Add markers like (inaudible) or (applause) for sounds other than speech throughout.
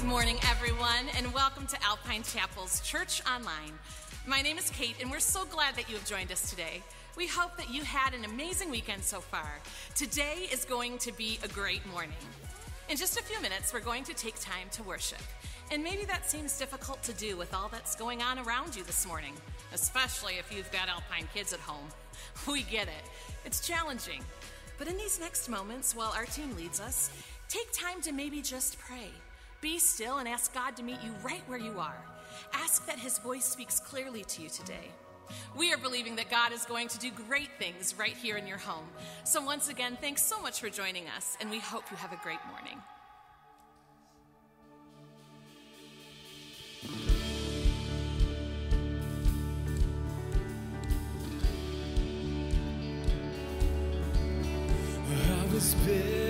Good morning, everyone, and welcome to Alpine Chapel's Church Online. My name is Kate, and we're so glad that you have joined us today. We hope that you had an amazing weekend so far. Today is going to be a great morning. In just a few minutes, we're going to take time to worship. And maybe that seems difficult to do with all that's going on around you this morning, especially if you've got Alpine kids at home. (laughs) We get it, it's challenging. But in these next moments, while our team leads us, take time to maybe just pray. Be still and ask God to meet you right where you are. Ask that His voice speaks clearly to you today. We are believing that God is going to do great things right here in your home. So, once again, thanks so much for joining us, and we hope you have a great morning. I was buried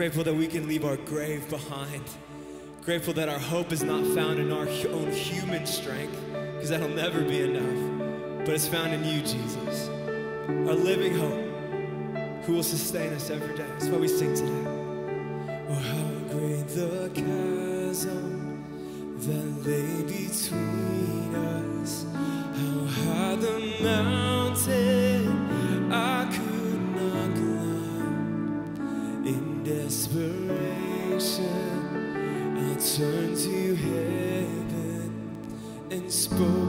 Grateful that we can leave our grave behind. Grateful that our hope is not found in our own human strength, because that'll never be enough, but it's found in you, Jesus. Our living hope, who will sustain us every day. That's why we sing today. Oh, how great the chasm that lay between us, how high the mountain. and spoke.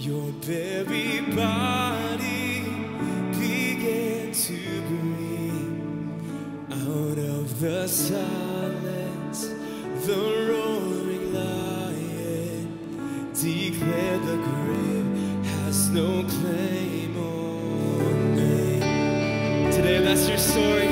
Your very body began to breathe out of the silence, the roaring lion declared the grave has no claim on me. Today, that's your story.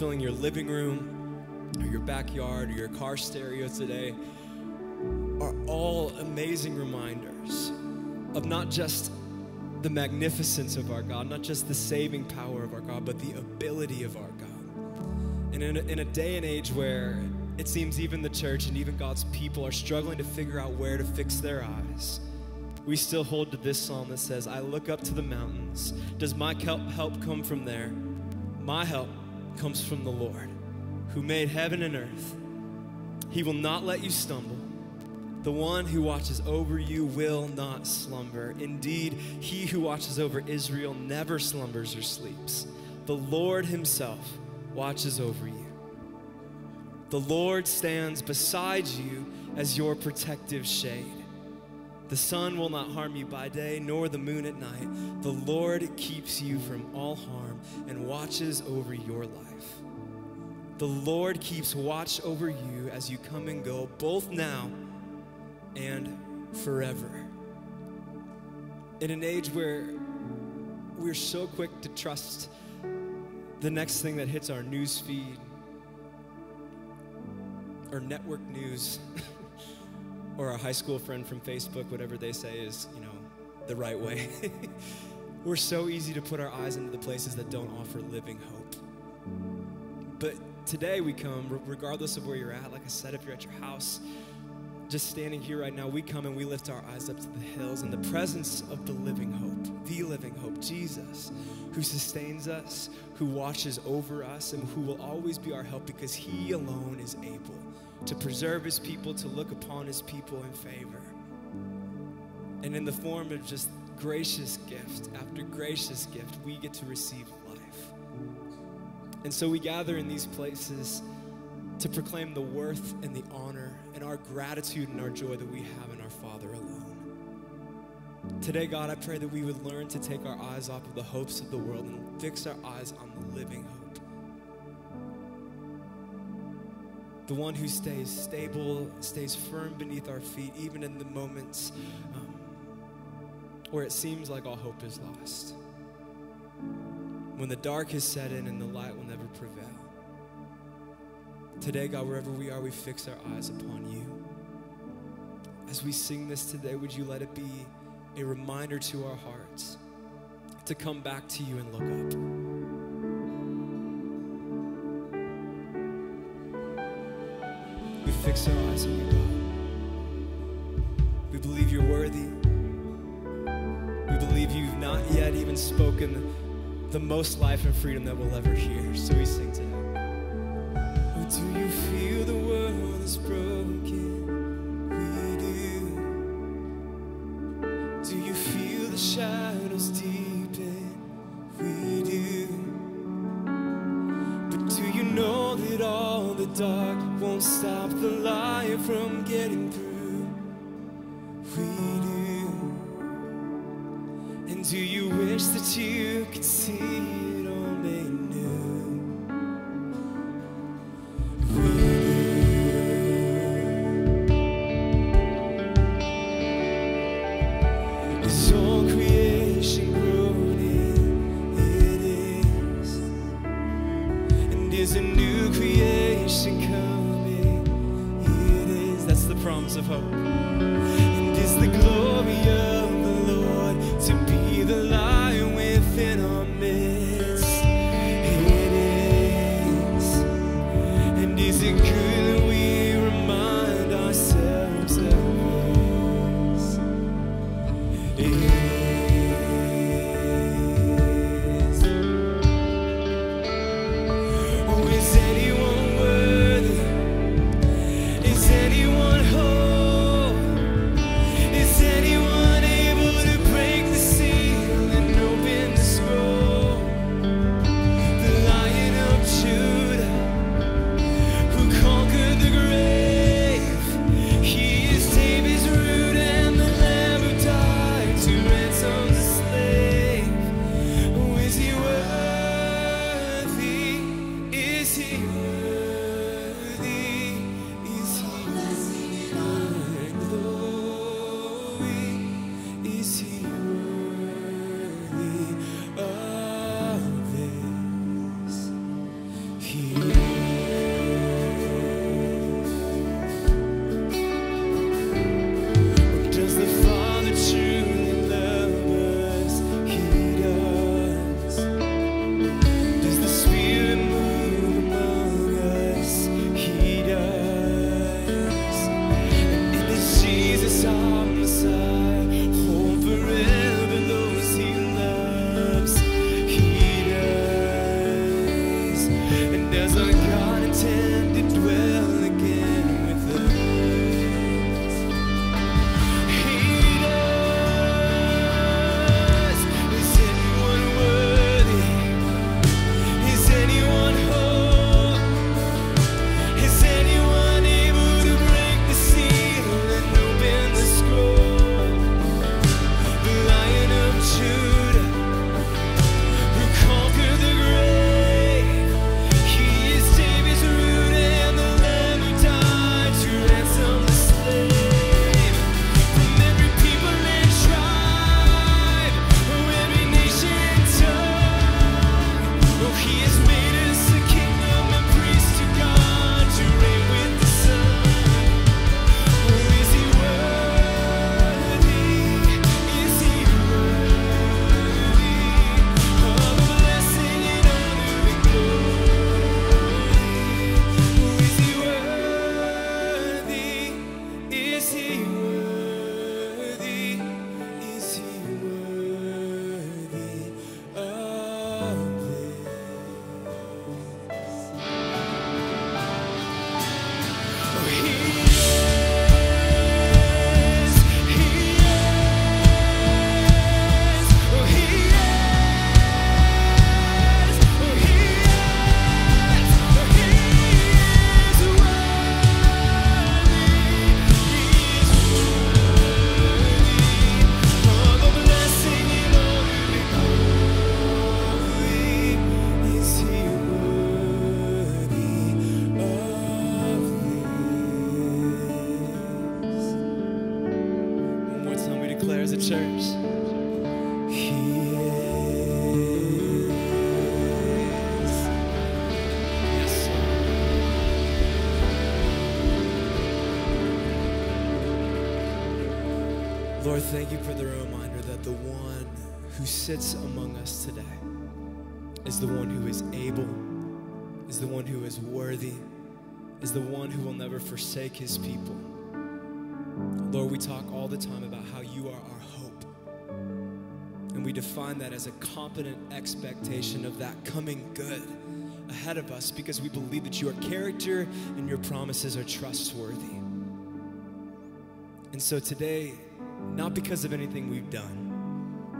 Filling your living room or your backyard or your car stereo today, are all amazing reminders of not just the magnificence of our God, not just the saving power of our God, but the ability of our God. And in a, in a day and age where it seems even the church and even God's people are struggling to figure out where to fix their eyes, we still hold to this psalm that says, I look up to the mountains. Does my help come from there? My help comes from the Lord, who made heaven and earth. He will not let you stumble. The one who watches over you will not slumber. Indeed, he who watches over Israel never slumbers or sleeps. The Lord himself watches over you. The Lord stands beside you as your protective shade. The sun will not harm you by day, nor the moon at night. The Lord keeps you from all harm and watches over your life. The Lord keeps watch over you as you come and go, both now and forever. In an age where we're so quick to trust the next thing that hits our news feed or network news (laughs) or our high school friend from Facebook, whatever they say is, you know, the right way. (laughs) we're so easy to put our eyes into the places that don't offer living hope. But today we come, regardless of where you're at, like I said, if you're at your house, just standing here right now, we come and we lift our eyes up to the hills in the presence of the living hope, the living hope, Jesus, who sustains us, who watches over us, and who will always be our help because he alone is able to preserve his people, to look upon his people in favor. And in the form of just gracious gift after gracious gift, we get to receive life. And so we gather in these places to proclaim the worth and the honor and our gratitude and our joy that we have in our Father alone. Today, God, I pray that we would learn to take our eyes off of the hopes of the world and fix our eyes on the living hope. The one who stays stable, stays firm beneath our feet, even in the moments where it seems like all hope is lost. When the dark has set in and the light will never prevail. Today, God, wherever we are, we fix our eyes upon you. As we sing this today, would you let it be a reminder to our hearts to come back to you and look up? We fix our eyes on you, God. Spoken the most life and freedom that we'll ever hear. So we sing today. Do you feel the world is broken? Is the one who is able, is the one who is worthy, is the one who will never forsake his people. Lord, we talk all the time about how you are our hope. And we define that as a competent expectation of that coming good ahead of us because we believe that your character and your promises are trustworthy. And so today, not because of anything we've done,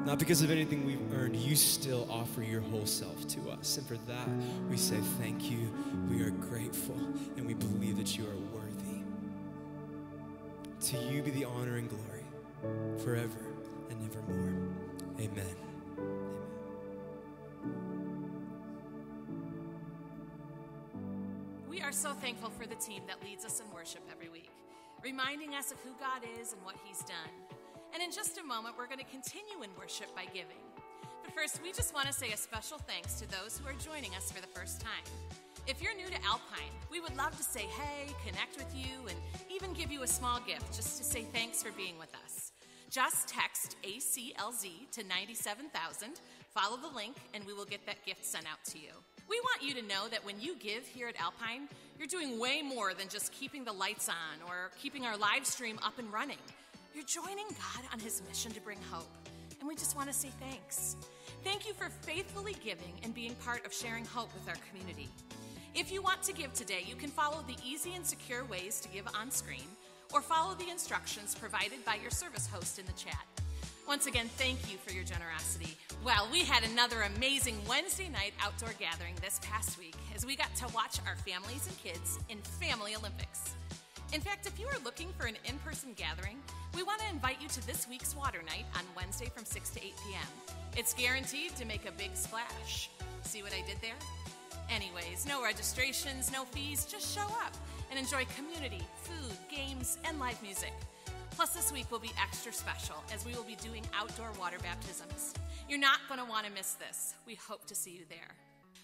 not because of anything we've earned, you still offer your whole self to us. And for that, we say thank you. We are grateful, and we believe that you are worthy. To you be the honor and glory forever and evermore. Amen. We are so thankful for the team that leads us in worship every week, reminding us of who God is and what He's done. And in just a moment, we're going to continue in worship by giving. But first, we just want to say a special thanks to those who are joining us for the first time. If you're new to Alpine, we would love to say hey, connect with you, and even give you a small gift just to say thanks for being with us. Just text ACLZ to 97000, follow the link, and we will get that gift sent out to you. We want you to know that when you give here at Alpine, you're doing way more than just keeping the lights on or keeping our live stream up and running. You're joining God on his mission to bring hope, and we just want to say thanks. Thank you for faithfully giving and being part of sharing hope with our community. If you want to give today, you can follow the easy and secure ways to give on screen or follow the instructions provided by your service host in the chat. Once again, thank you for your generosity. Well, we had another amazing Wednesday night outdoor gathering this past week as we got to watch our families and kids in Family Olympics. In fact, if you are looking for an in person gathering, we want to invite you to this week's water night on Wednesday from 6 to 8 p.m. It's guaranteed to make a big splash. See what I did there? Anyways, no registrations, no fees, just show up and enjoy community, food, games, and live music. Plus, this week will be extra special as we will be doing outdoor water baptisms. You're not going to want to miss this. We hope to see you there.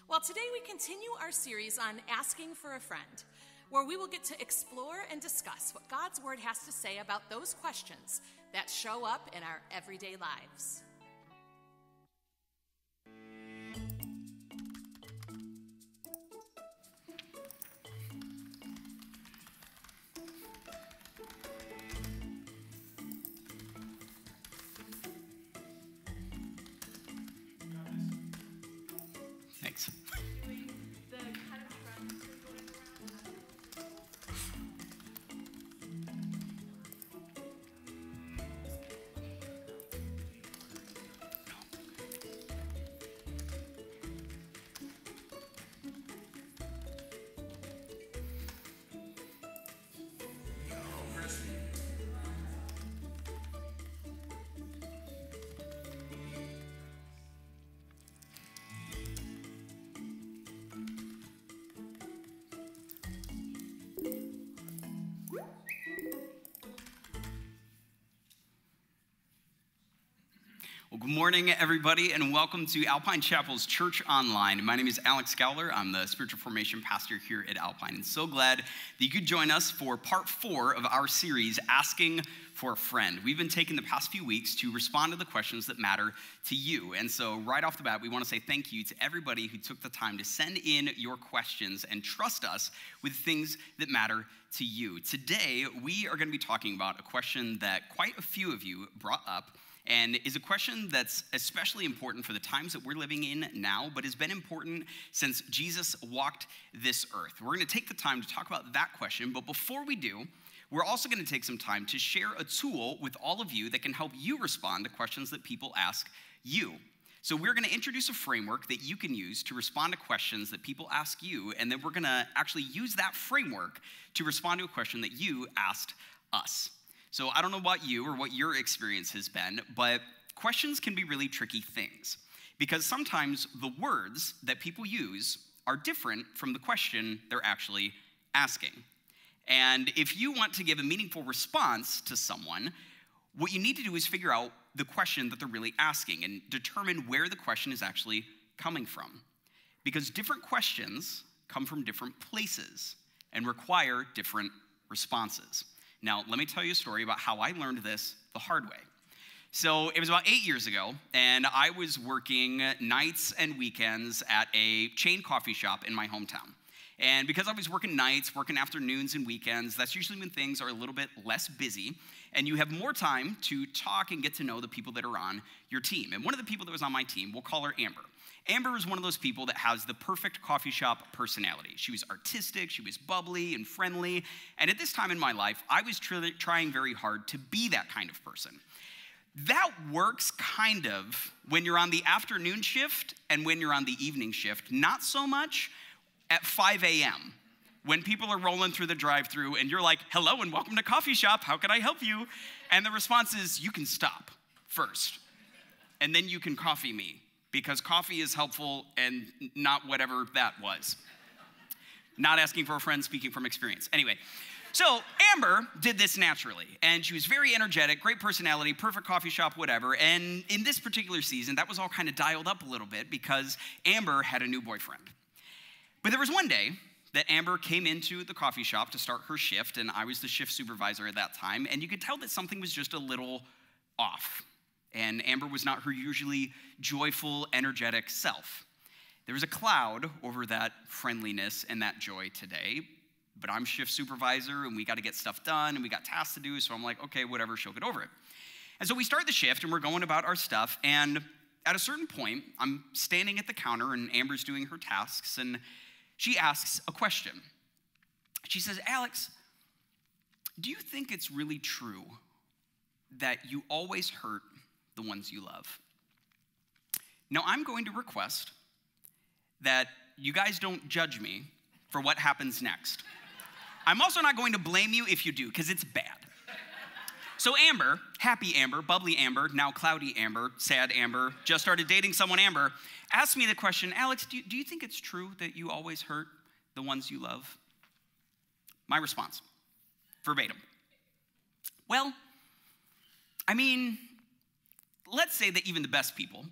Well, today we continue our series on asking for a friend, where we will get to explore and discuss what God's Word has to say about those questions that show up in our everyday lives. Well, good morning, everybody, and welcome to Alpine Chapel's Church Online. My name is Alex Gowler. I'm the spiritual formation pastor here at Alpine, and so glad that you could join us for part four of our series, Asking for a Friend. We've been taking the past few weeks to respond to the questions that matter to you. And so, right off the bat, we want to say thank you to everybody who took the time to send in your questions and trust us with things that matter to you. Today, we are going to be talking about a question that quite a few of you brought up and is a question that's especially important for the times that we're living in now, but has been important since Jesus walked this earth. We're going to take the time to talk about that question, but before we do, we're also going to take some time to share a tool with all of you that can help you respond to questions that people ask you. So, we're going to introduce a framework that you can use to respond to questions that people ask you, and then we're going to actually use that framework to respond to a question that you asked us. So I don't know about you or what your experience has been, but questions can be really tricky things because sometimes the words that people use are different from the question they're actually asking. And if you want to give a meaningful response to someone, what you need to do is figure out the question that they're really asking and determine where the question is actually coming from. Because different questions come from different places and require different responses. Now, let me tell you a story about how I learned this the hard way. So, it was about eight years ago, and I was working nights and weekends at a chain coffee shop in my hometown. And because I was working nights, working afternoons and weekends, that's usually when things are a little bit less busy and you have more time to talk and get to know the people that are on your team. And one of the people that was on my team, we'll call her Amber. Amber was one of those people that has the perfect coffee shop personality. She was artistic, she was bubbly and friendly. And at this time in my life, I was tr- trying very hard to be that kind of person. That works kind of when you're on the afternoon shift and when you're on the evening shift, not so much at 5 a.m. when people are rolling through the drive through and you're like, hello and welcome to coffee shop, how can I help you? And the response is, you can stop first, and then you can coffee me because coffee is helpful and not whatever that was. Not asking for a friend, speaking from experience. Anyway, so Amber did this naturally, and she was very energetic, great personality, perfect coffee shop, whatever. And in this particular season, that was all kind of dialed up a little bit because Amber had a new boyfriend. But there was one day that Amber came into the coffee shop to start her shift, and I was the shift supervisor at that time, and you could tell that something was just a little off. And Amber was not her usually joyful, energetic self. There was a cloud over that friendliness and that joy today, but I'm shift supervisor, and we got to get stuff done, and we got tasks to do, so I'm like, okay, whatever, she'll get over it. And so we start the shift, and we're going about our stuff, and at a certain point, I'm standing at the counter, and Amber's doing her tasks, and she asks a question. She says, Alex, do you think it's really true that you always hurt the ones you love? Now, I'm going to request that you guys don't judge me for what happens next. I'm also not going to blame you if you do, because it's bad. So, Amber, happy Amber, bubbly Amber, now cloudy Amber, sad Amber, just started dating someone Amber, asked me the question Alex, do you, do you think it's true that you always hurt the ones you love? My response, verbatim. Well, I mean, let's say that even the best people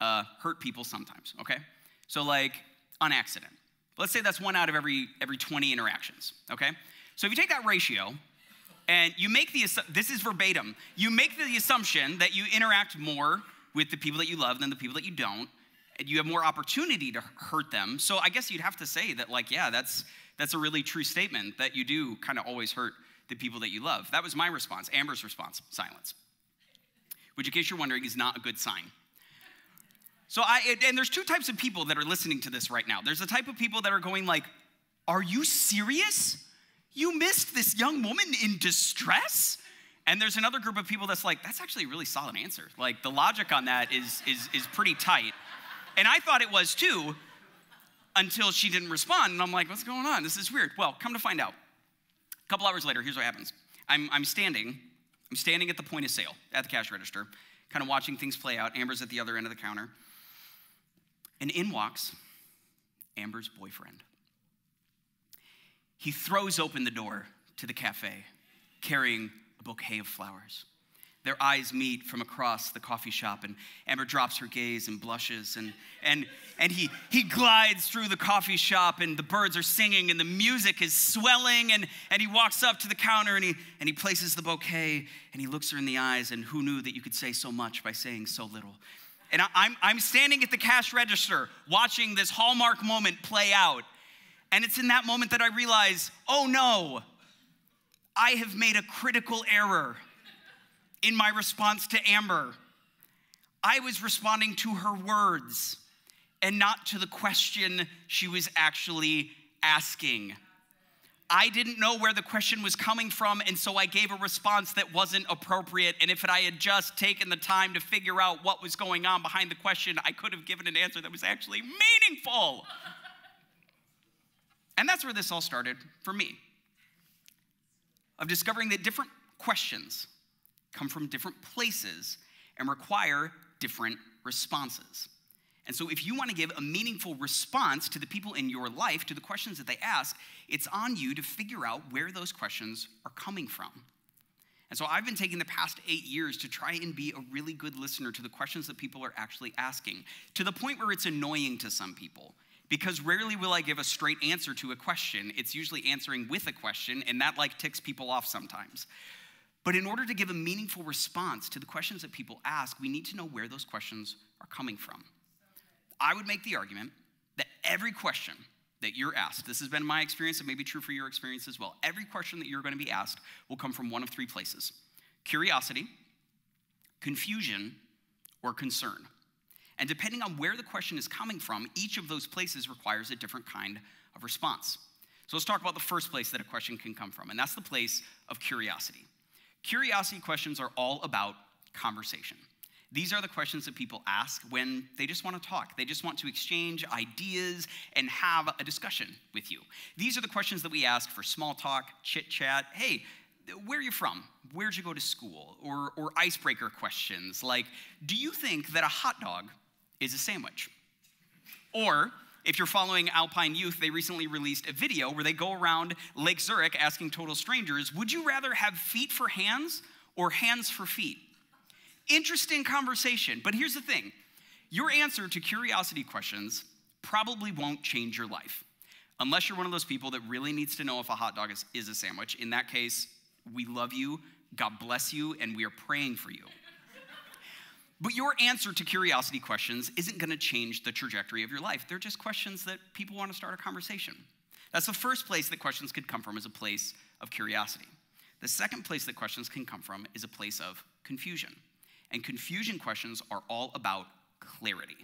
uh, hurt people sometimes, okay? So, like, on accident. Let's say that's one out of every, every 20 interactions, okay? So, if you take that ratio, and you make the, this is verbatim, you make the assumption that you interact more with the people that you love than the people that you don't. And you have more opportunity to hurt them. So I guess you'd have to say that, like, yeah, that's, that's a really true statement that you do kind of always hurt the people that you love. That was my response. Amber's response silence, which, in case you're wondering, is not a good sign. So I, and there's two types of people that are listening to this right now. There's the type of people that are going like, are you serious? You missed this young woman in distress? And there's another group of people that's like, that's actually a really solid answer. Like the logic on that is, is, is pretty tight. And I thought it was too until she didn't respond. And I'm like, what's going on? This is weird. Well, come to find out. A couple hours later, here's what happens. I'm, I'm standing, I'm standing at the point of sale at the cash register, kind of watching things play out. Amber's at the other end of the counter. And in walks Amber's boyfriend. He throws open the door to the cafe, carrying a bouquet of flowers. Their eyes meet from across the coffee shop, and Amber drops her gaze and blushes. And, and, and he, he glides through the coffee shop, and the birds are singing, and the music is swelling. And, and he walks up to the counter, and he, and he places the bouquet, and he looks her in the eyes. And who knew that you could say so much by saying so little? And I'm, I'm standing at the cash register watching this hallmark moment play out. And it's in that moment that I realize oh no, I have made a critical error in my response to Amber. I was responding to her words and not to the question she was actually asking. I didn't know where the question was coming from, and so I gave a response that wasn't appropriate. And if I had just taken the time to figure out what was going on behind the question, I could have given an answer that was actually meaningful. And that's where this all started for me of discovering that different questions come from different places and require different responses. And so, if you want to give a meaningful response to the people in your life, to the questions that they ask, it's on you to figure out where those questions are coming from. And so I've been taking the past eight years to try and be a really good listener to the questions that people are actually asking, to the point where it's annoying to some people. Because rarely will I give a straight answer to a question. It's usually answering with a question, and that like ticks people off sometimes. But in order to give a meaningful response to the questions that people ask, we need to know where those questions are coming from. I would make the argument that every question that you're asked, this has been my experience, it may be true for your experience as well. Every question that you're going to be asked will come from one of three places curiosity, confusion, or concern. And depending on where the question is coming from, each of those places requires a different kind of response. So let's talk about the first place that a question can come from, and that's the place of curiosity. Curiosity questions are all about conversation. These are the questions that people ask when they just want to talk. They just want to exchange ideas and have a discussion with you. These are the questions that we ask for small talk, chit chat. Hey, where are you from? Where'd you go to school? Or, or icebreaker questions like, do you think that a hot dog is a sandwich? Or, if you're following Alpine Youth, they recently released a video where they go around Lake Zurich asking total strangers, would you rather have feet for hands or hands for feet? Interesting conversation, but here's the thing your answer to curiosity questions probably won't change your life. Unless you're one of those people that really needs to know if a hot dog is, is a sandwich. In that case, we love you, God bless you, and we are praying for you. But your answer to curiosity questions isn't going to change the trajectory of your life. They're just questions that people want to start a conversation. That's the first place that questions could come from is a place of curiosity. The second place that questions can come from is a place of confusion. And confusion questions are all about clarity.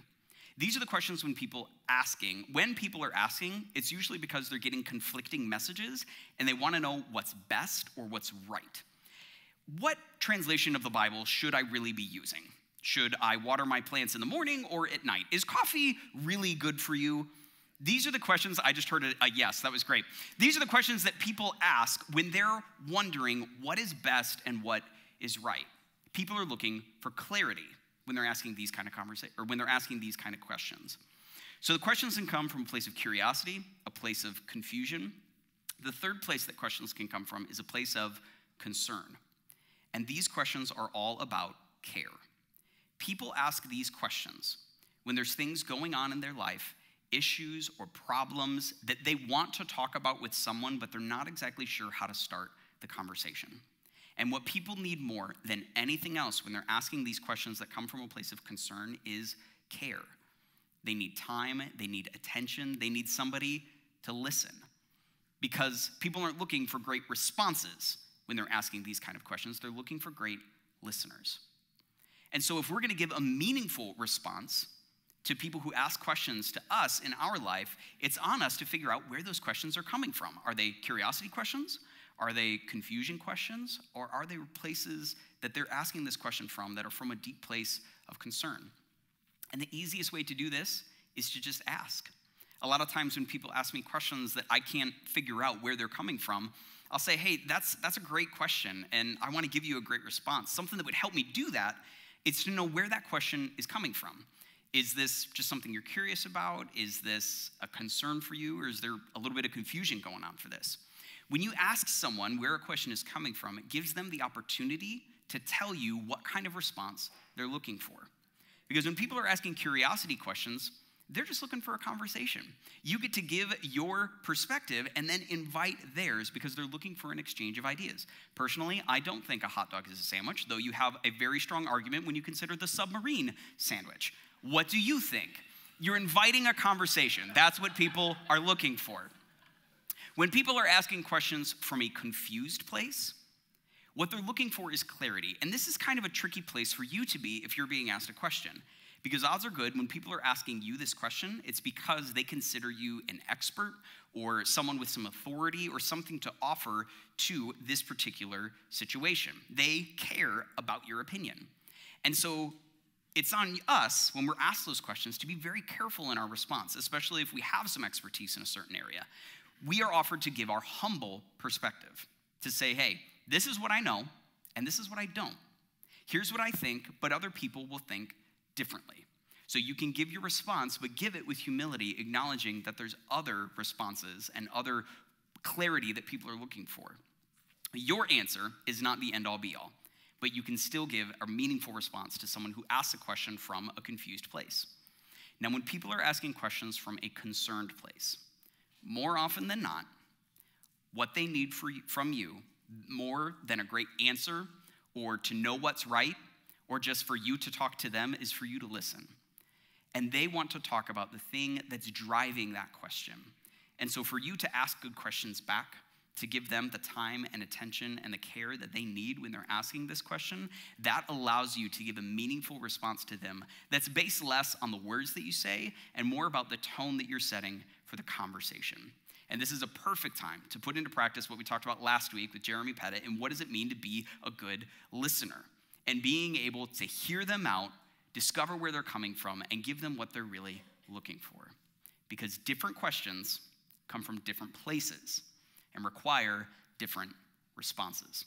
These are the questions when people asking, when people are asking, it's usually because they're getting conflicting messages and they want to know what's best or what's right. What translation of the Bible should I really be using? Should I water my plants in the morning or at night? Is coffee really good for you? These are the questions I just heard a, a, yes, that was great. These are the questions that people ask when they're wondering what is best and what is right people are looking for clarity when they're asking these kind of conversations or when they're asking these kind of questions. So the questions can come from a place of curiosity, a place of confusion. The third place that questions can come from is a place of concern. And these questions are all about care. People ask these questions when there's things going on in their life, issues or problems that they want to talk about with someone, but they're not exactly sure how to start the conversation. And what people need more than anything else when they're asking these questions that come from a place of concern is care. They need time, they need attention, they need somebody to listen. Because people aren't looking for great responses when they're asking these kind of questions, they're looking for great listeners. And so, if we're gonna give a meaningful response to people who ask questions to us in our life, it's on us to figure out where those questions are coming from. Are they curiosity questions? Are they confusion questions, or are they places that they're asking this question from that are from a deep place of concern? And the easiest way to do this is to just ask. A lot of times when people ask me questions that I can't figure out where they're coming from, I'll say, hey, that's, that's a great question, and I want to give you a great response. Something that would help me do that is to know where that question is coming from. Is this just something you're curious about? Is this a concern for you, or is there a little bit of confusion going on for this? When you ask someone where a question is coming from, it gives them the opportunity to tell you what kind of response they're looking for. Because when people are asking curiosity questions, they're just looking for a conversation. You get to give your perspective and then invite theirs because they're looking for an exchange of ideas. Personally, I don't think a hot dog is a sandwich, though you have a very strong argument when you consider the submarine sandwich. What do you think? You're inviting a conversation. That's what people are looking for. When people are asking questions from a confused place, what they're looking for is clarity. And this is kind of a tricky place for you to be if you're being asked a question. Because odds are good when people are asking you this question, it's because they consider you an expert or someone with some authority or something to offer to this particular situation. They care about your opinion. And so it's on us when we're asked those questions to be very careful in our response, especially if we have some expertise in a certain area we are offered to give our humble perspective to say, hey, this is what I know, and this is what I don't. Here's what I think, but other people will think differently. So you can give your response, but give it with humility, acknowledging that there's other responses and other clarity that people are looking for. Your answer is not the end all be all, but you can still give a meaningful response to someone who asks a question from a confused place. Now, when people are asking questions from a concerned place, more often than not, what they need from you, more than a great answer or to know what's right or just for you to talk to them, is for you to listen. And they want to talk about the thing that's driving that question. And so, for you to ask good questions back, to give them the time and attention and the care that they need when they're asking this question, that allows you to give a meaningful response to them that's based less on the words that you say and more about the tone that you're setting for the conversation. And this is a perfect time to put into practice what we talked about last week with Jeremy Pettit and what does it mean to be a good listener and being able to hear them out, discover where they're coming from, and give them what they're really looking for. Because different questions come from different places and require different responses.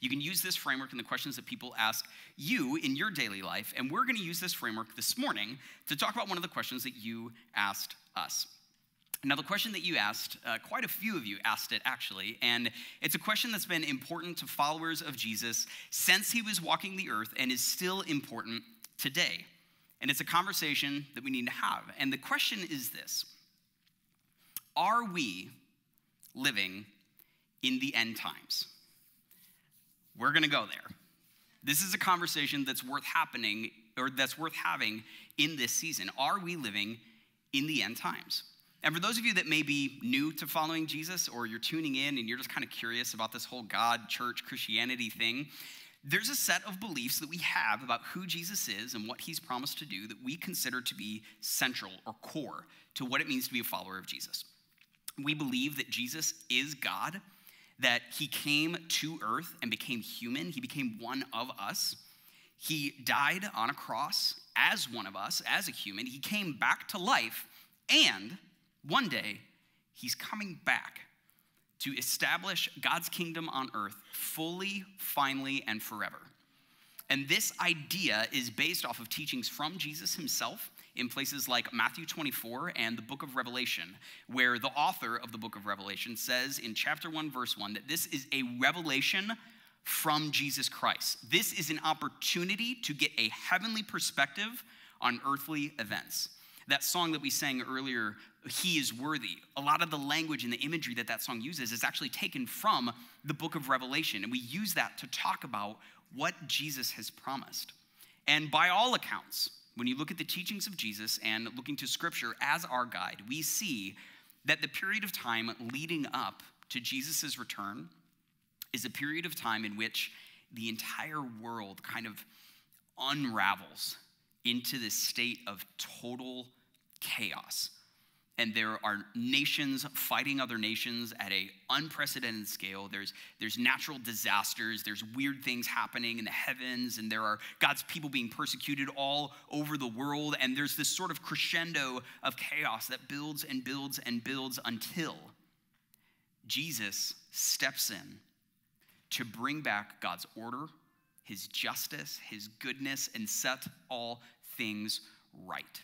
You can use this framework in the questions that people ask you in your daily life, and we're going to use this framework this morning to talk about one of the questions that you asked us. Now, the question that you asked, uh, quite a few of you asked it actually, and it's a question that's been important to followers of Jesus since he was walking the earth and is still important today. And it's a conversation that we need to have. And the question is this Are we living in the end times. We're going to go there. This is a conversation that's worth happening or that's worth having in this season. Are we living in the end times? And for those of you that may be new to following Jesus or you're tuning in and you're just kind of curious about this whole God, church, Christianity thing, there's a set of beliefs that we have about who Jesus is and what he's promised to do that we consider to be central or core to what it means to be a follower of Jesus. We believe that Jesus is God, that he came to earth and became human, he became one of us. He died on a cross as one of us, as a human. He came back to life, and one day he's coming back to establish God's kingdom on earth fully, finally, and forever. And this idea is based off of teachings from Jesus himself in places like Matthew 24 and the book of Revelation, where the author of the book of Revelation says in chapter 1, verse 1, that this is a revelation from Jesus Christ. This is an opportunity to get a heavenly perspective on earthly events. That song that we sang earlier, He is Worthy, a lot of the language and the imagery that that song uses is actually taken from the book of Revelation. And we use that to talk about what Jesus has promised. And by all accounts, when you look at the teachings of Jesus and looking to Scripture as our guide, we see that the period of time leading up to Jesus' return is a period of time in which the entire world kind of unravels into this state of total chaos. And there are nations fighting other nations at a unprecedented scale. There's there's natural disasters. There's weird things happening in the heavens. And there are god's people being persecuted all over the world. And there's this sort of crescendo of chaos that builds and builds and builds until jesus steps in to bring back god's order his justice his goodness and set all things right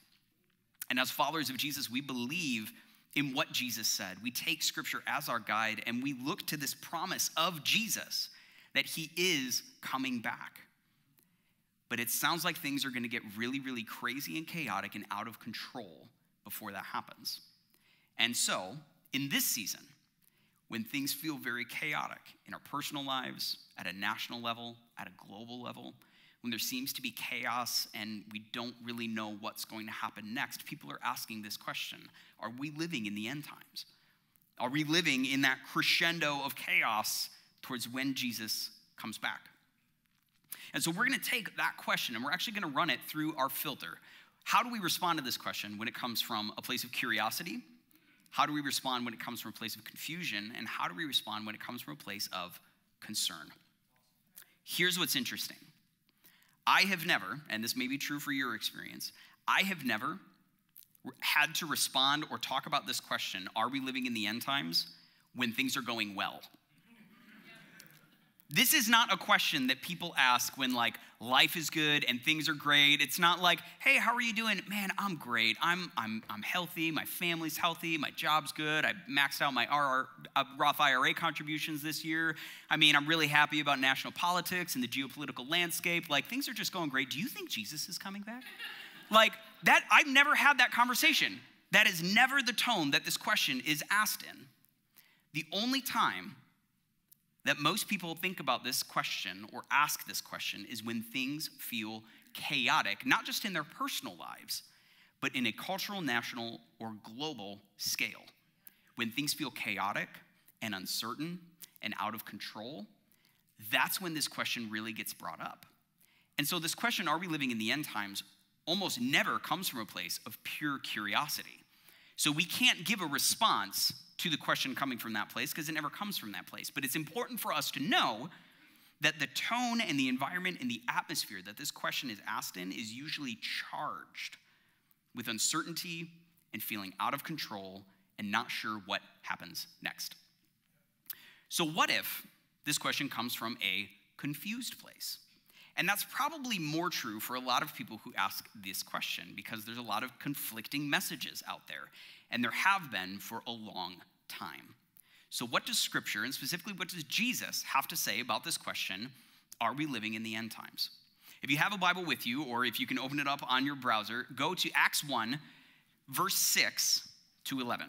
and as followers of Jesus, we believe in what Jesus said. We take scripture as our guide and we look to this promise of Jesus that he is coming back. But it sounds like things are going to get really, really crazy and chaotic and out of control before that happens. And so, in this season, when things feel very chaotic in our personal lives, at a national level, at a global level, when there seems to be chaos and we don't really know what's going to happen next, people are asking this question Are we living in the end times? Are we living in that crescendo of chaos towards when Jesus comes back? And so we're going to take that question and we're actually going to run it through our filter. How do we respond to this question when it comes from a place of curiosity? How do we respond when it comes from a place of confusion? And how do we respond when it comes from a place of concern? Here's what's interesting I have never, and this may be true for your experience, I have never had to respond or talk about this question are we living in the end times when things are going well? This is not a question that people ask when like life is good and things are great. It's not like, "Hey, how are you doing?" "Man, I'm great. I'm I'm I'm healthy. My family's healthy. My job's good. I maxed out my RR, uh, Roth IRA contributions this year. I mean, I'm really happy about national politics and the geopolitical landscape. Like things are just going great. Do you think Jesus is coming back?" (laughs) like that I've never had that conversation. That is never the tone that this question is asked in. The only time that most people think about this question or ask this question is when things feel chaotic, not just in their personal lives, but in a cultural, national, or global scale. When things feel chaotic and uncertain and out of control, that's when this question really gets brought up. And so, this question, are we living in the end times, almost never comes from a place of pure curiosity. So, we can't give a response to the question coming from that place because it never comes from that place. But it's important for us to know that the tone and the environment and the atmosphere that this question is asked in is usually charged with uncertainty and feeling out of control and not sure what happens next. So, what if this question comes from a confused place? And that's probably more true for a lot of people who ask this question because there's a lot of conflicting messages out there, and there have been for a long time. So, what does Scripture, and specifically what does Jesus, have to say about this question are we living in the end times? If you have a Bible with you, or if you can open it up on your browser, go to Acts 1, verse 6 to 11.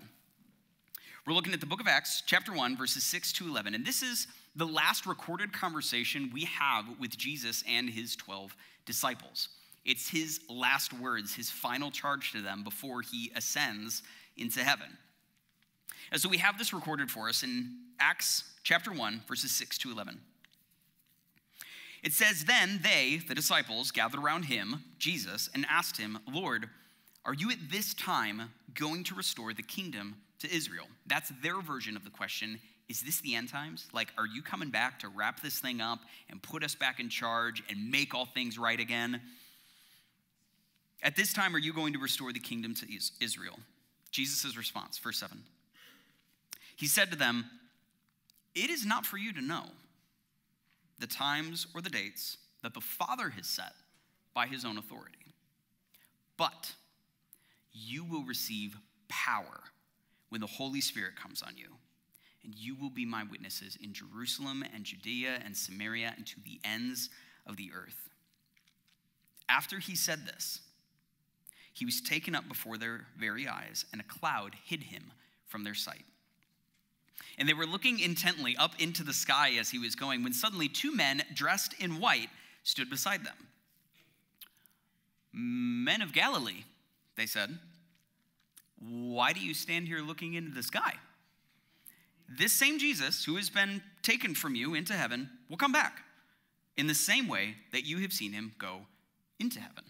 We're looking at the book of Acts, chapter 1, verses 6 to 11. And this is the last recorded conversation we have with Jesus and his 12 disciples. It's his last words, his final charge to them before he ascends into heaven. And so we have this recorded for us in Acts chapter 1, verses 6 to 11. It says, Then they, the disciples, gathered around him, Jesus, and asked him, Lord, are you at this time going to restore the kingdom to Israel? That's their version of the question. Is this the end times? Like, are you coming back to wrap this thing up and put us back in charge and make all things right again? At this time, are you going to restore the kingdom to Israel? Jesus' response, verse 7. He said to them, It is not for you to know the times or the dates that the Father has set by his own authority, but you will receive power when the Holy Spirit comes on you. And you will be my witnesses in Jerusalem and Judea and Samaria and to the ends of the earth. After he said this, he was taken up before their very eyes, and a cloud hid him from their sight. And they were looking intently up into the sky as he was going, when suddenly two men dressed in white stood beside them. Men of Galilee, they said, why do you stand here looking into the sky? This same Jesus, who has been taken from you into heaven, will come back in the same way that you have seen him go into heaven.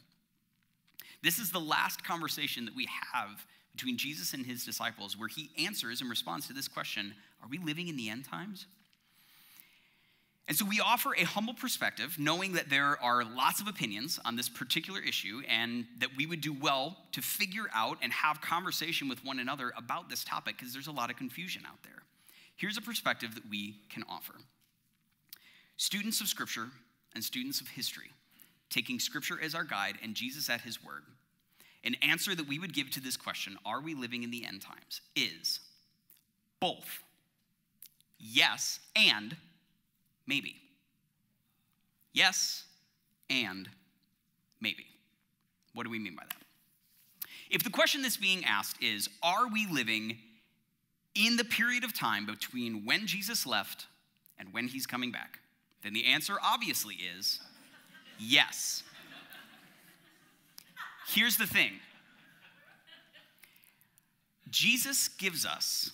This is the last conversation that we have between Jesus and his disciples where he answers in response to this question Are we living in the end times? And so we offer a humble perspective, knowing that there are lots of opinions on this particular issue, and that we would do well to figure out and have conversation with one another about this topic because there's a lot of confusion out there. Here's a perspective that we can offer. Students of Scripture and students of history, taking Scripture as our guide and Jesus at his word, an answer that we would give to this question, are we living in the end times, is both yes and maybe. Yes and maybe. What do we mean by that? If the question that's being asked is, are we living in the period of time between when Jesus left and when he's coming back, then the answer obviously is yes. Here's the thing Jesus gives us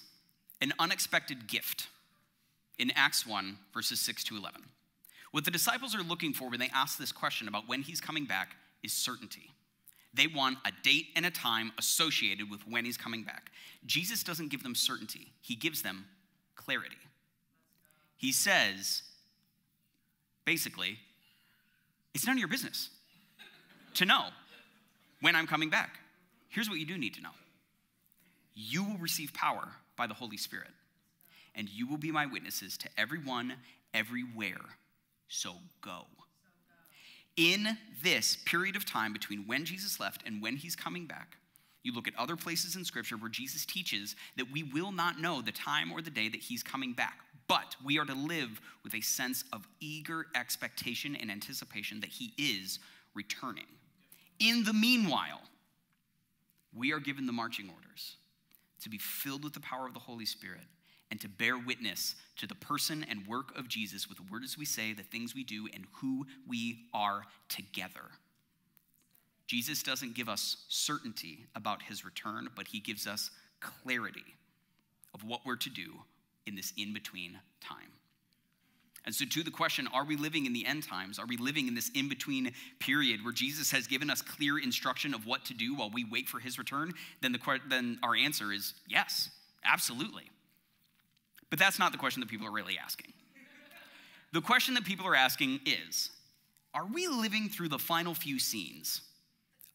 an unexpected gift in Acts 1, verses 6 to 11. What the disciples are looking for when they ask this question about when he's coming back is certainty. They want a date and a time associated with when he's coming back. Jesus doesn't give them certainty, he gives them clarity. He says, basically, it's none of your business to know when I'm coming back. Here's what you do need to know you will receive power by the Holy Spirit, and you will be my witnesses to everyone everywhere. So go. In this period of time between when Jesus left and when he's coming back, you look at other places in Scripture where Jesus teaches that we will not know the time or the day that he's coming back, but we are to live with a sense of eager expectation and anticipation that he is returning. In the meanwhile, we are given the marching orders to be filled with the power of the Holy Spirit and to bear witness to the person and work of Jesus with the words we say, the things we do, and who we are together. Jesus doesn't give us certainty about his return, but he gives us clarity of what we're to do in this in between time. And so, to the question, are we living in the end times? Are we living in this in between period where Jesus has given us clear instruction of what to do while we wait for his return? Then, the, then our answer is yes, absolutely. But that's not the question that people are really asking. The question that people are asking is Are we living through the final few scenes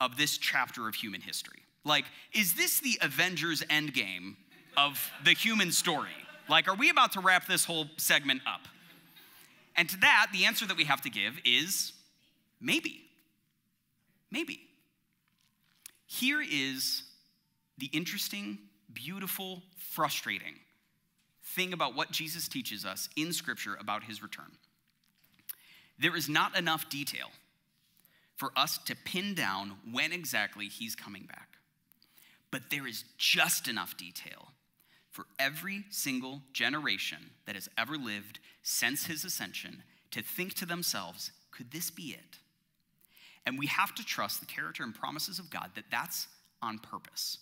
of this chapter of human history? Like, is this the Avengers Endgame of the human story? Like, are we about to wrap this whole segment up? And to that, the answer that we have to give is maybe. Maybe. Here is the interesting, beautiful, frustrating thing about what Jesus teaches us in Scripture about his return. There is not enough detail for us to pin down when exactly he's coming back. But there is just enough detail for every single generation that has ever lived since his ascension to think to themselves, could this be it? And we have to trust the character and promises of God that that's on purpose.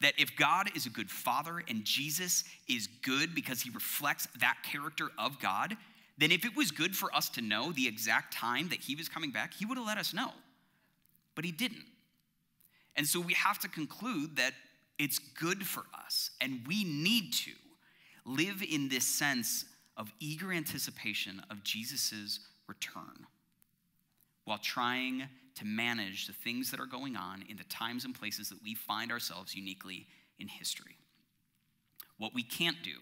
That if God is a good father and Jesus is good because he reflects that character of God, then if it was good for us to know the exact time that he was coming back, he would have let us know. But he didn't. And so we have to conclude that it's good for us, and we need to live in this sense of eager anticipation of Jesus' return while trying to manage the things that are going on in the times and places that we find ourselves uniquely in history. What we can't do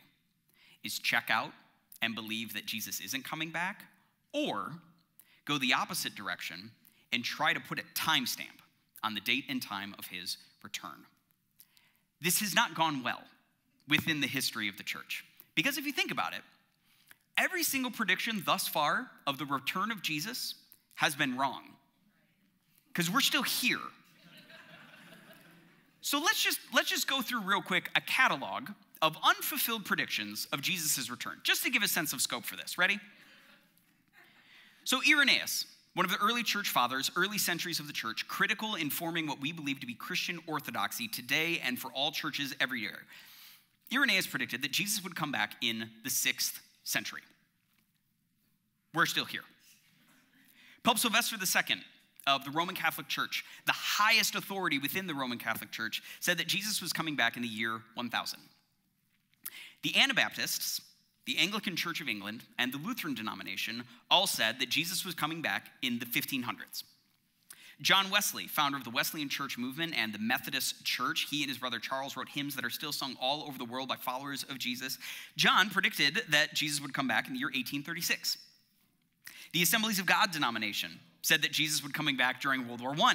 is check out and believe that Jesus isn't coming back, or go the opposite direction and try to put a timestamp on the date and time of his return. This has not gone well within the history of the church. Because if you think about it, every single prediction thus far of the return of Jesus has been wrong. Because we're still here. So let's just let's just go through real quick a catalog of unfulfilled predictions of Jesus' return, just to give a sense of scope for this. Ready? So, Irenaeus, one of the early church fathers, early centuries of the church, critical in forming what we believe to be Christian orthodoxy today and for all churches every year. Irenaeus predicted that Jesus would come back in the sixth century. We're still here. Pope Sylvester II of the Roman Catholic Church, the highest authority within the Roman Catholic Church, said that Jesus was coming back in the year 1000. The Anabaptists, the Anglican Church of England, and the Lutheran denomination all said that Jesus was coming back in the 1500s. John Wesley, founder of the Wesleyan Church movement and the Methodist Church, he and his brother Charles wrote hymns that are still sung all over the world by followers of Jesus. John predicted that Jesus would come back in the year 1836. The Assemblies of God denomination said that Jesus would coming back during World War I.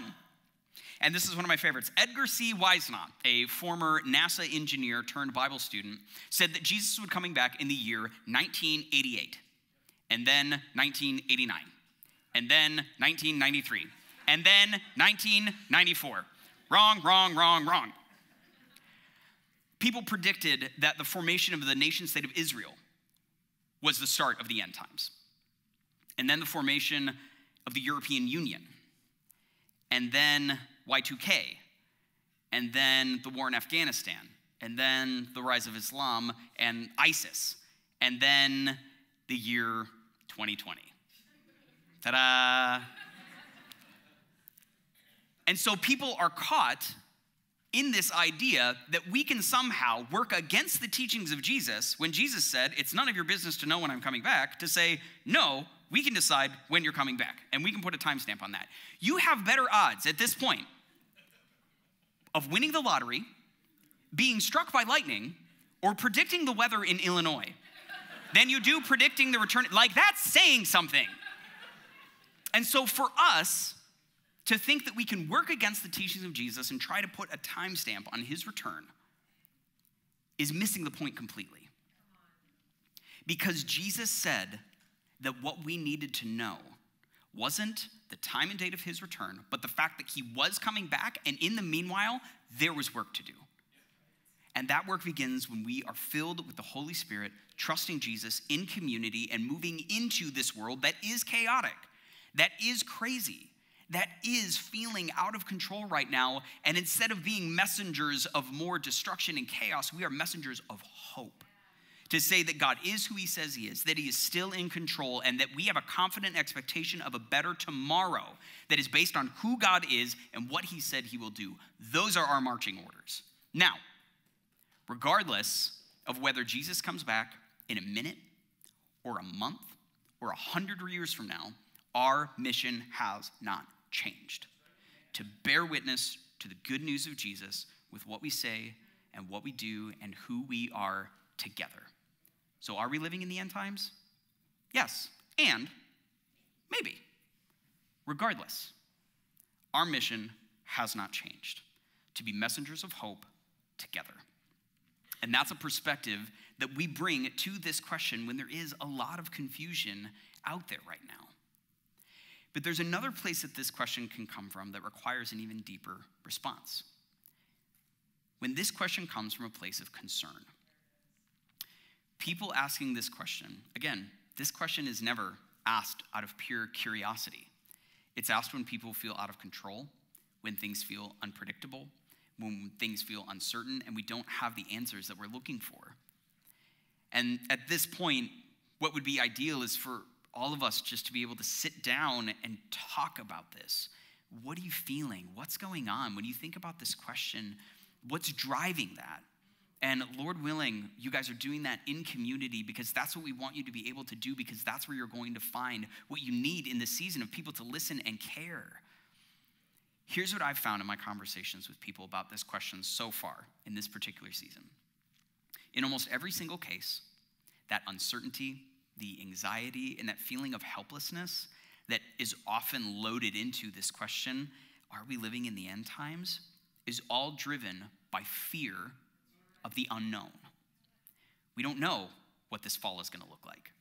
And this is one of my favorites. Edgar C. Whisenant, a former NASA engineer turned Bible student, said that Jesus would coming back in the year 1988, and then 1989, and then 1993, and then 1994. Wrong, wrong, wrong, wrong. People predicted that the formation of the nation state of Israel was the start of the end times. And then the formation of the European Union. And then Y2K, and then the war in Afghanistan, and then the rise of Islam and ISIS, and then the year 2020. Ta da! And so people are caught in this idea that we can somehow work against the teachings of Jesus when Jesus said, It's none of your business to know when I'm coming back, to say, No, we can decide when you're coming back, and we can put a timestamp on that. You have better odds at this point of winning the lottery, being struck by lightning, or predicting the weather in Illinois. than you do predicting the return. Like, that's saying something. And so, for us to think that we can work against the teachings of Jesus and try to put a timestamp on his return is missing the point completely. Because Jesus said that what we needed to know wasn't the time and date of his return, but the fact that he was coming back, and in the meanwhile, there was work to do. And that work begins when we are filled with the Holy Spirit, trusting Jesus in community and moving into this world that is chaotic, that is crazy, that is feeling out of control right now. And instead of being messengers of more destruction and chaos, we are messengers of hope to say that God is who He says He is, that He is still in control, and that we have a confident expectation of a better tomorrow that is based on who God is and what He said He will do. Those are our marching orders. Now, regardless of whether Jesus comes back in a minute or a month or a hundred years from now, our mission has not changed. To bear witness to the good news of Jesus with what we say and what we do and who we are together. So, are we living in the end times? Yes, and maybe. Regardless, our mission has not changed to be messengers of hope together. And that's a perspective that we bring to this question when there is a lot of confusion out there right now. But there's another place that this question can come from that requires an even deeper response. When this question comes from a place of concern, people asking this question, again, this question is never asked out of pure curiosity. It's asked when people feel out of control, when things feel unpredictable, when things feel uncertain, and we don't have the answers that we're looking for. And at this point, what would be ideal is for all of us just to be able to sit down and talk about this. What are you feeling? What's going on? When you think about this question, what's driving that? And Lord willing, you guys are doing that in community because that's what we want you to be able to do because that's where you're going to find what you need in this season of people to listen and care. Here's what I've found in my conversations with people about this question so far in this particular season. In almost every single case, that uncertainty, the anxiety, and that feeling of helplessness that is often loaded into this question are we living in the end times? is all driven by fear of the unknown. We don't know what this fall is going to look like.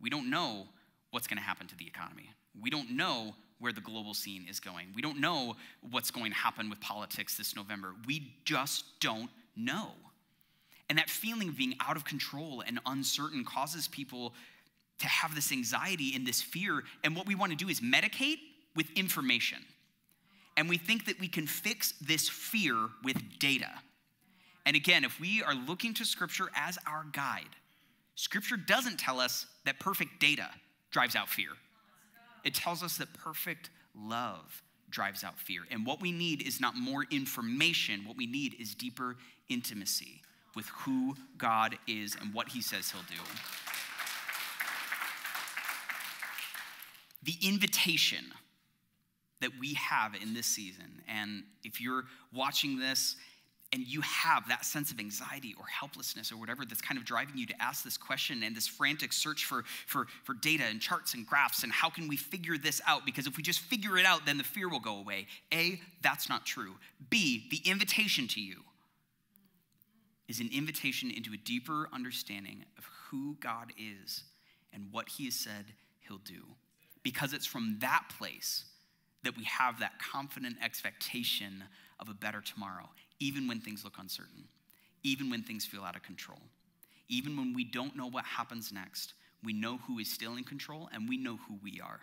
We don't know what's going to happen to the economy. We don't know where the global scene is going. We don't know what's going to happen with politics this November. We just don't know. And that feeling of being out of control and uncertain causes people to have this anxiety and this fear. And what we want to do is medicate with information. And we think that we can fix this fear with data. And again, if we are looking to Scripture as our guide, Scripture doesn't tell us that perfect data drives out fear. It tells us that perfect love drives out fear. And what we need is not more information, what we need is deeper intimacy with who God is and what He says He'll do. The invitation that we have in this season, and if you're watching this and you have that sense of anxiety or helplessness or whatever that's kind of driving you to ask this question and this frantic search for, for, for data and charts and graphs and how can we figure this out? Because if we just figure it out, then the fear will go away. A, that's not true. B, the invitation to you is an invitation into a deeper understanding of who God is and what He has said He'll do. Because it's from that place that we have that confident expectation of a better tomorrow even when things look uncertain, even when things feel out of control, even when we don't know what happens next. We know who is still in control and we know who we are.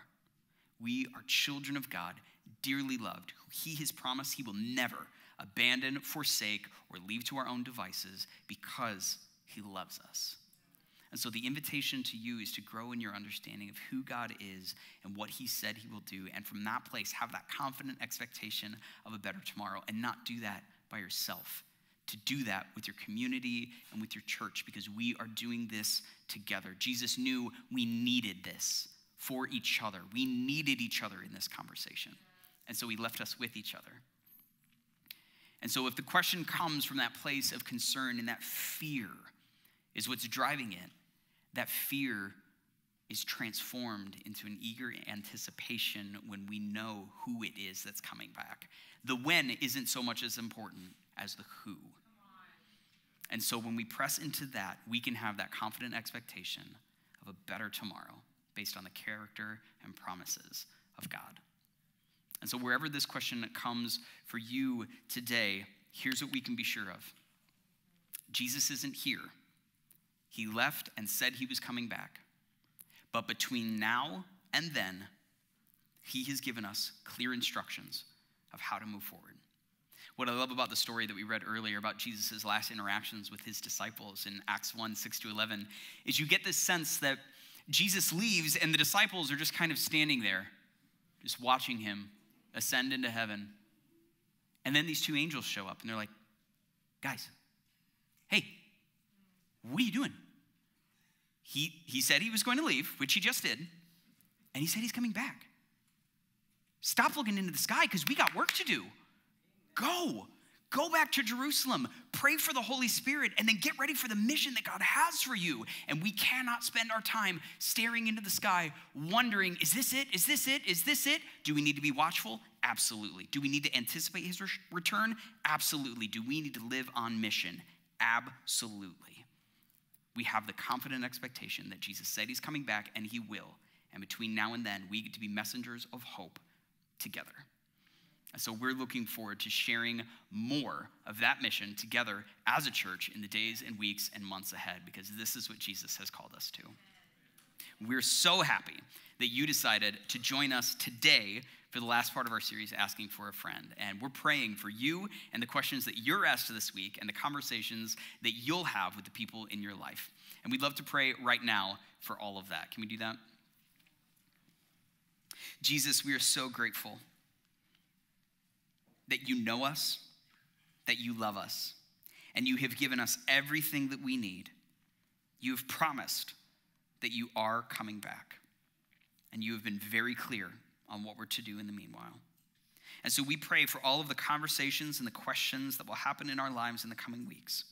We are children of God, dearly loved, who He has promised He will never abandon, forsake, or leave to our own devices because He loves us. And so the invitation to you is to grow in your understanding of who God is and what He said He will do. And from that place, have that confident expectation of a better tomorrow and not do that by yourself, to do that with your community and with your church because we are doing this together. Jesus knew we needed this for each other. We needed each other in this conversation. And so he left us with each other. And so if the question comes from that place of concern and that fear is what's driving it, that fear is transformed into an eager anticipation when we know who it is that's coming back. The when isn't so much as important as the who. And so when we press into that, we can have that confident expectation of a better tomorrow based on the character and promises of God. And so, wherever this question comes for you today, here's what we can be sure of Jesus isn't here. He left and said he was coming back. But between now and then, he has given us clear instructions of how to move forward. What I love about the story that we read earlier about Jesus' last interactions with his disciples in Acts 1 6 to 11 is you get this sense that Jesus leaves and the disciples are just kind of standing there, just watching him ascend into heaven. And then these two angels show up and they're like, guys, hey, what are you doing? He, he said he was going to leave, which he just did, and he said he's coming back. Stop looking into the sky because we got work to do. Go. Go back to Jerusalem, pray for the Holy Spirit, and then get ready for the mission that God has for you. And we cannot spend our time staring into the sky, wondering, is this it? Is this it? Is this it? Do we need to be watchful? Absolutely. Do we need to anticipate his return? Absolutely. Do we need to live on mission? Absolutely. We have the confident expectation that Jesus said he's coming back and he will. And between now and then, we get to be messengers of hope together. And so we're looking forward to sharing more of that mission together as a church in the days and weeks and months ahead because this is what Jesus has called us to. We're so happy that you decided to join us today for the last part of our series, Asking for a Friend. And we're praying for you and the questions that you're asked this week and the conversations that you'll have with the people in your life. And we'd love to pray right now for all of that. Can we do that? Jesus, we are so grateful that you know us, that you love us, and you have given us everything that we need. You have promised that you are coming back, and you have been very clear on what we're to do in the meanwhile. And so we pray for all of the conversations and the questions that will happen in our lives in the coming weeks,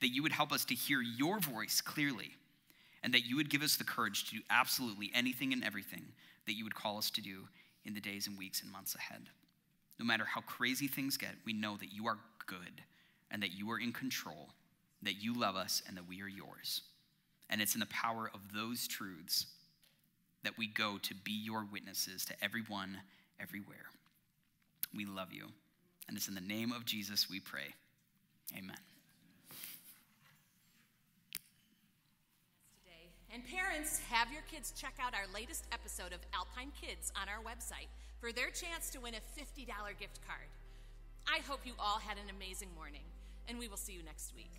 that you would help us to hear your voice clearly, and that you would give us the courage to do absolutely anything and everything that you would call us to do in the days and weeks and months ahead. No matter how crazy things get, we know that you are good and that you are in control, that you love us and that we are yours. And it's in the power of those truths that we go to be your witnesses to everyone, everywhere. We love you. And it's in the name of Jesus we pray. Amen. And parents, have your kids check out our latest episode of Alpine Kids on our website for their chance to win a $50 gift card. I hope you all had an amazing morning, and we will see you next week.